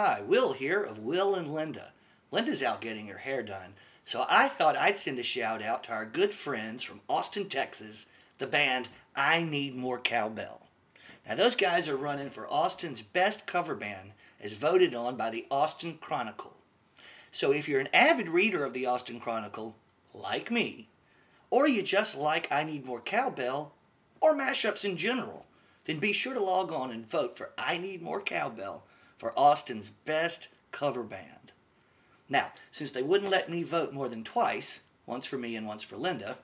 Hi, Will here of Will and Linda. Linda's out getting her hair done, so I thought I'd send a shout out to our good friends from Austin, Texas, the band I Need More Cowbell. Now, those guys are running for Austin's best cover band as voted on by the Austin Chronicle. So if you're an avid reader of the Austin Chronicle, like me, or you just like I Need More Cowbell, or mashups in general, then be sure to log on and vote for I Need More Cowbell for Austin's best cover band. Now, since they wouldn't let me vote more than twice, once for me and once for Linda,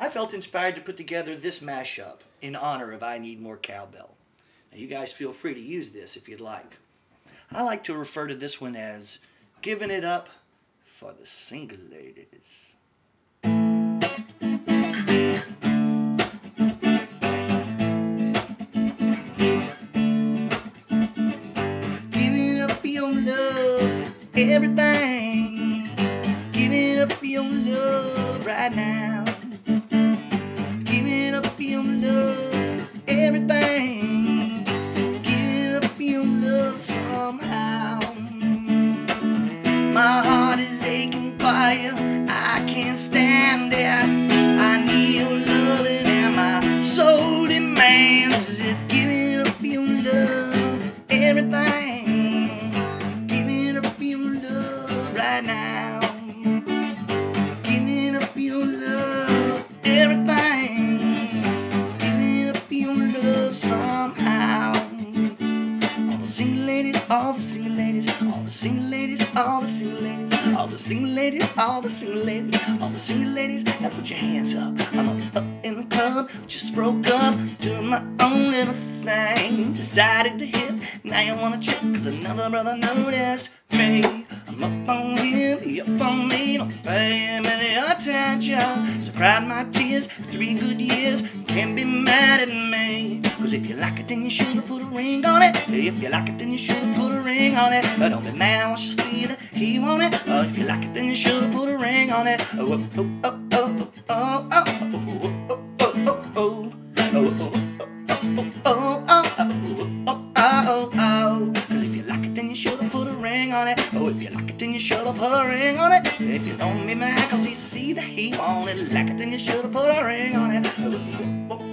I felt inspired to put together this mashup in honor of I Need More Cowbell. Now, you guys feel free to use this if you'd like. I like to refer to this one as Giving It Up for the Single Ladies. Everything. Giving up your love right now. Giving up your love, everything. Giving up your love somehow. My heart is aching you. I can't stand it. Right now. Giving up your love, everything. Giving up your love somehow. All the single ladies, all the single ladies, all the single ladies, all the single ladies, all the single ladies, all the single ladies, all the single ladies. Now put your hands up. I'm up, up in the club, just broke up, doing my own little thing. Decided to hit, now you wanna trip, cause another brother noticed me. I'm up on up on me, don't pay him any attention. So cried my tears for three good years, can't be mad at me. Cause if you like it, then you should've put a ring on it. If you like it, then you should've put a ring on it. But don't be mad once you see that he want it. Oh, if you like it, then you should've put a ring on it. Oh, oh, oh, Oh, if you like it, then you should've put a ring on it. If you don't be mad, cause you see that he want it. Like it, then you should've put a ring on it. Oh,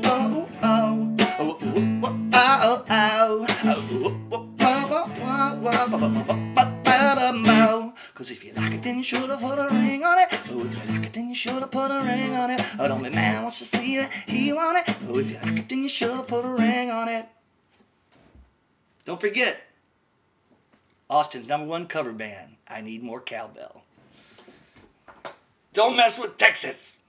oh, oh, oh, oh, oh, oh, oh, Cause if you like it, then you should've put a ring on it. Oh, if you like it, then you should've put a ring on it. Oh, don't be mad once you see that he want it. Oh, if you like it, then you should've put a ring on it. Don't forget, Austin's number one cover band, I Need More Cowbell. Don't mess with Texas!